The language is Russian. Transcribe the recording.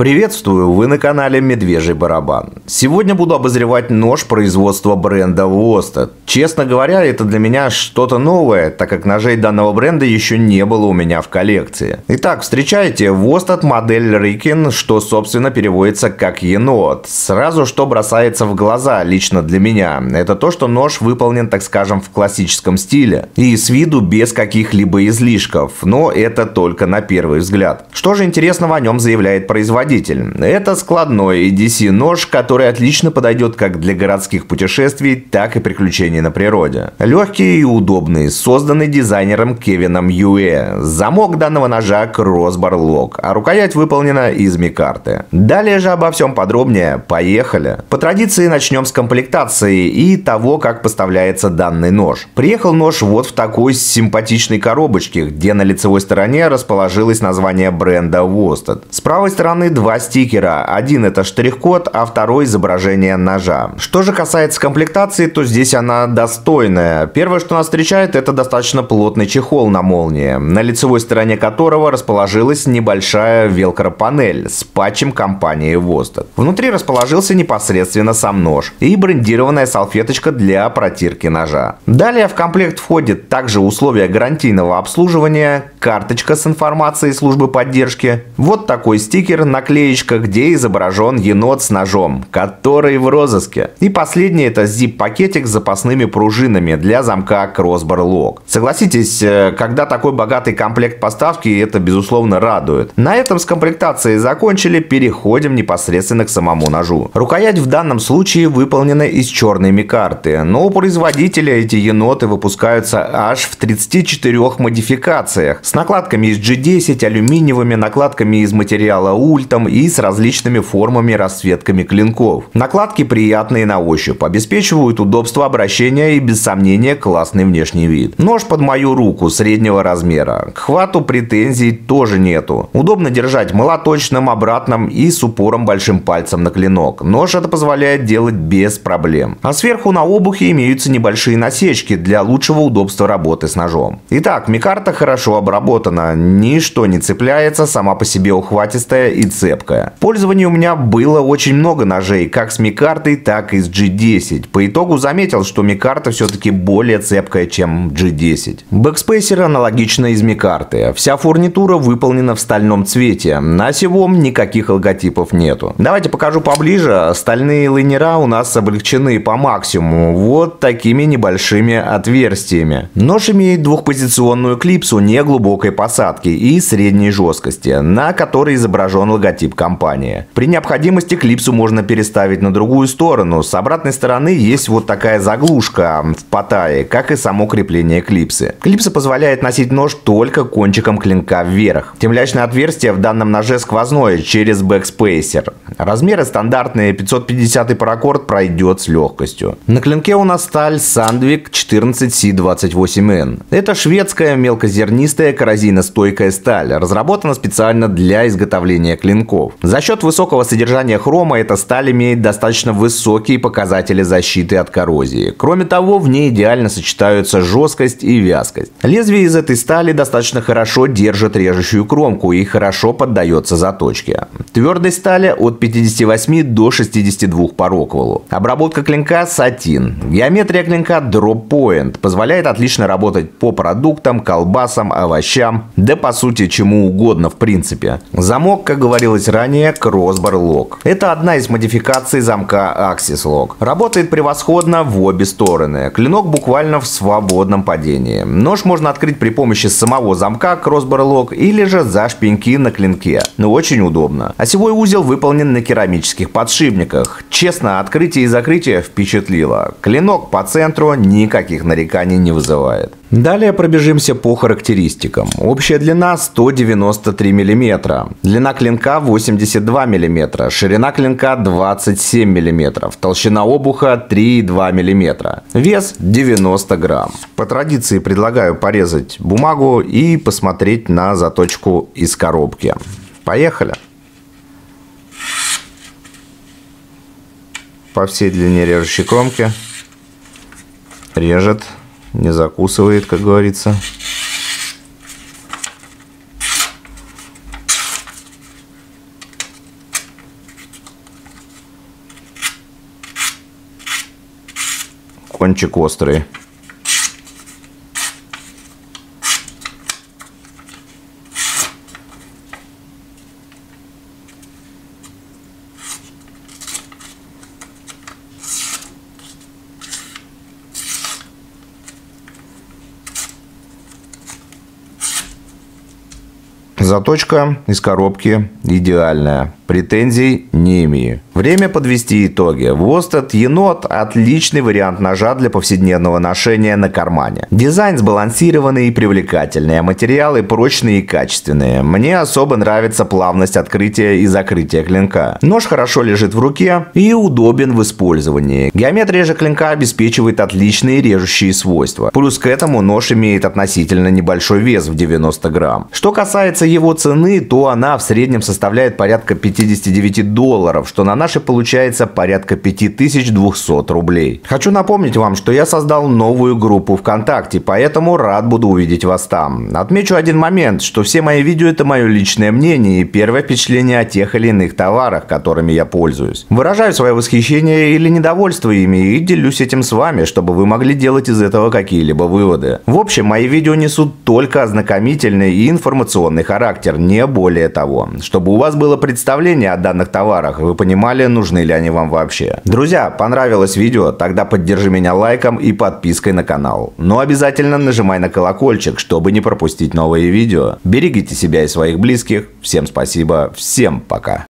Приветствую, вы на канале Медвежий Барабан. Сегодня буду обозревать нож производства бренда Wosted. Честно говоря, это для меня что-то новое, так как ножей данного бренда еще не было у меня в коллекции. Итак, встречайте Wosted модель Riken, что собственно переводится как енот. Сразу что бросается в глаза лично для меня, это то, что нож выполнен, так скажем, в классическом стиле и с виду без каких-либо излишков, но это только на первый взгляд. Что же интересного о нем заявляет производитель? Производитель. Это складной EDC нож, который отлично подойдет как для городских путешествий, так и приключений на природе. Легкий и удобный, созданный дизайнером Кевином Юэ. Замок данного ножа Crossbar Lock, а рукоять выполнена из микарты. Далее же обо всем подробнее. Поехали. По традиции начнем с комплектации и того, как поставляется данный нож. Приехал нож вот в такой симпатичной коробочке, где на лицевой стороне расположилось название бренда Wosted. С правой стороны два стикера. Один это штрих-код, а второй изображение ножа. Что же касается комплектации, то здесь она достойная. Первое, что нас встречает, это достаточно плотный чехол на молнии, на лицевой стороне которого расположилась небольшая велкро-панель с патчем компании Vostok. Внутри расположился непосредственно сам нож и брендированная салфеточка для протирки ножа. Далее в комплект входит также условия гарантийного обслуживания, карточка с информацией службы поддержки, вот такой стикер на наклеечка, где изображен енот с ножом, который в розыске. И последний это zip-пакетик с запасными пружинами для замка Crossbar Lock. Согласитесь, э, когда такой богатый комплект поставки, это безусловно радует. На этом с комплектацией закончили, переходим непосредственно к самому ножу. Рукоять в данном случае выполнена из черной микарты, но у производителя эти еноты выпускаются аж в 34 модификациях с накладками из G10, алюминиевыми накладками из материала ультом, и с различными формами расцветками клинков. Накладки приятные на ощупь, обеспечивают удобство обращения и без сомнения классный внешний вид. Нож под мою руку среднего размера. К хвату претензий тоже нету. Удобно держать молоточным, обратным и с упором большим пальцем на клинок. Нож это позволяет делать без проблем. А сверху на обухе имеются небольшие насечки для лучшего удобства работы с ножом. Итак, микарта хорошо обработана, ничто не цепляется, сама по себе ухватистая и цепкая. Пользования у меня было очень много ножей, как с Микартой, так и с G10. По итогу заметил, что Микарта все-таки более цепкая, чем G10. Бэкспейсер аналогично из Микарты. Вся фурнитура выполнена в стальном цвете. На сивом никаких логотипов нету. Давайте покажу поближе. Стальные лайнера у нас облегчены по максимуму. Вот такими небольшими отверстиями. Нож имеет двухпозиционную клипсу неглубокой посадки и средней жесткости, на которой изображен логотип компании. При необходимости клипсу можно переставить на другую сторону. С обратной стороны есть вот такая заглушка в потае, как и само крепление клипсы. Клипса позволяет носить нож только кончиком клинка вверх. Темлячное отверстие в данном ноже сквозное через backspacer. Размеры стандартные, 550 паракорд пройдет с легкостью. На клинке у нас сталь Sandvik 14C28N. Это шведская мелкозернистая коррозийно-стойкая сталь, разработана специально для изготовления клинков. За счет высокого содержания хрома эта сталь имеет достаточно высокие показатели защиты от коррозии. Кроме того, в ней идеально сочетаются жесткость и вязкость. Лезвие из этой стали достаточно хорошо держит режущую кромку и хорошо поддается заточке. Твердость стали от 58 до 62 по роквеллу. Обработка клинка сатин. Геометрия клинка drop point позволяет отлично работать по продуктам, колбасам, овощам, да по сути чему угодно в принципе. Замок, как говорил говорилось ранее, Crossbar Lock. Это одна из модификаций замка Axis Lock. Работает превосходно в обе стороны. Клинок буквально в свободном падении. Нож можно открыть при помощи самого замка Crossbar Lock или же за шпеньки на клинке. Но очень удобно. Осевой узел выполнен на керамических подшипниках. Честно, открытие и закрытие впечатлило. Клинок по центру никаких нареканий не вызывает. Далее пробежимся по характеристикам. Общая длина 193 мм, длина клинка 82 мм, ширина клинка 27 мм, толщина обуха 3,2 мм, вес 90 грамм. По традиции предлагаю порезать бумагу и посмотреть на заточку из коробки. Поехали! по всей длине режущей кромки. Режет, не закусывает, как говорится. Кончик острый. Заточка из коробки идеальная. Претензий не имею. Время подвести итоги. Востед енот – отличный вариант ножа для повседневного ношения на кармане. Дизайн сбалансированный и привлекательный, а материалы прочные и качественные. Мне особо нравится плавность открытия и закрытия клинка. Нож хорошо лежит в руке и удобен в использовании. Геометрия же клинка обеспечивает отличные режущие свойства. Плюс к этому нож имеет относительно небольшой вес в 90 грамм. Что касается его цены, то она в среднем составляет порядка 5 59 долларов, что на наши получается порядка 5200 рублей. Хочу напомнить вам, что я создал новую группу ВКонтакте, поэтому рад буду увидеть вас там. Отмечу один момент, что все мои видео это мое личное мнение и первое впечатление о тех или иных товарах, которыми я пользуюсь. Выражаю свое восхищение или недовольство ими и делюсь этим с вами, чтобы вы могли делать из этого какие-либо выводы. В общем, мои видео несут только ознакомительный и информационный характер, не более того. Чтобы у вас было представление о данных товарах, вы понимали, нужны ли они вам вообще. Друзья, понравилось видео? Тогда поддержи меня лайком и подпиской на канал. Но обязательно нажимай на колокольчик, чтобы не пропустить новые видео. Берегите себя и своих близких. Всем спасибо, всем пока.